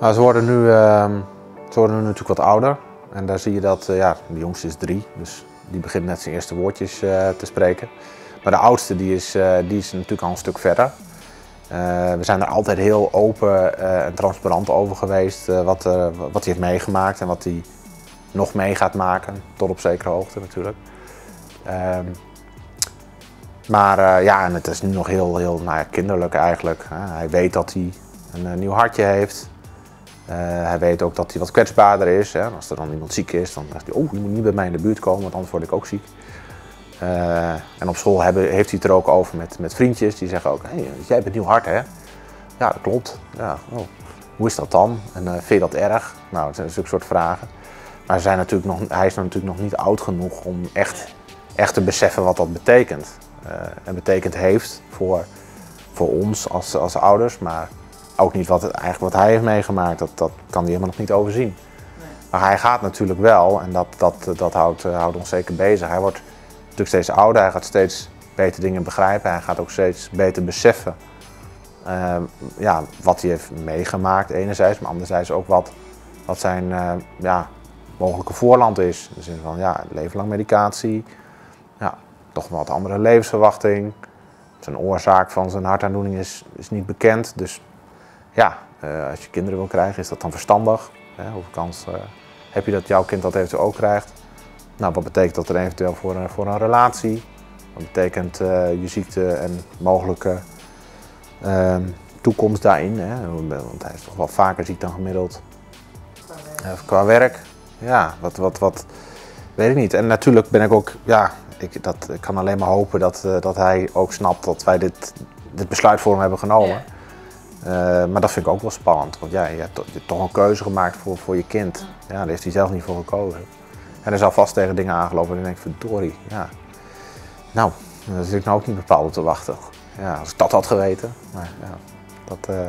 Nou, ze, worden nu, ehm, ze worden nu natuurlijk wat ouder. En daar zie je dat, eh, ja, de jongste is drie, dus die begint net zijn eerste woordjes eh, te spreken. Maar de oudste die is, eh, die is natuurlijk al een stuk verder. we zijn er altijd heel open en transparant over geweest wat, wat hij heeft meegemaakt en wat hij nog mee gaat maken, tot op zekere hoogte natuurlijk. Ehm, maar ja, en het is nu nog heel, heel nou ja, kinderlijk eigenlijk. Hij weet dat hij een nieuw hartje heeft. Uh, hij weet ook dat hij wat kwetsbaarder is. Hè. Als er dan iemand ziek is, dan zegt hij, oh, je moet niet bij mij in de buurt komen, want anders word ik ook ziek. En op school hebben, heeft hij het er ook over met, met vriendjes. Die zeggen ook, hey, jij bent nieuw hard hè? Ja, dat klopt. Oh. Hoe is dat dan? En vind je dat erg? Nou, dat zijn zulke soort vragen. Maar zijn natuurlijk nog, hij is natuurlijk nog niet oud genoeg om echt, echt te beseffen wat dat betekent. en betekent heeft voor, voor ons als, als ouders, maar ook niet wat, het, eigenlijk wat hij heeft meegemaakt, dat, dat kan hij helemaal nog niet overzien. Nee. Maar hij gaat natuurlijk wel, en dat, dat, dat houdt, uh, houdt ons zeker bezig. Hij wordt natuurlijk steeds ouder, hij gaat steeds beter dingen begrijpen, hij gaat ook steeds beter beseffen uh, ja, wat hij heeft meegemaakt, enerzijds, maar anderzijds ook wat, wat zijn uh, ja, mogelijke voorland is. In de zin van ja, leven lang medicatie, toch een wat andere levensverwachting. Zijn oorzaak van zijn hartaandoening is, is niet bekend, dus ja, uh, als je kinderen wil krijgen, is dat dan verstandig? Hè? Hoeveel kans uh, heb je dat jouw kind dat eventueel ook krijgt? Nou, wat betekent dat er eventueel voor een, voor een relatie? Wat betekent uh, je ziekte en mogelijke ehm, toekomst daarin? Hè? Want hij is toch wel vaker ziek dan gemiddeld. Qua werk. qua werk. Ja, wat, wat, wat, weet ik niet. En natuurlijk ben ik ook, ja, ik, dat, ik kan alleen maar hopen dat, dat hij ook snapt dat wij dit, dit besluit voor hem hebben genomen. Ja. Uh, maar dat vind ik ook wel spannend, want ja, je, hebt, toch een keuze gemaakt voor, voor je kind. Ja, daar heeft hij zelf niet voor gekozen. En hij zal vast tegen dingen aangelopen en ik denk, verdorie, ja. Nou, daar zit ik nou ook niet bepaald op te wachten. Ja, als ik dat had geweten. Maar ja, dat, uh,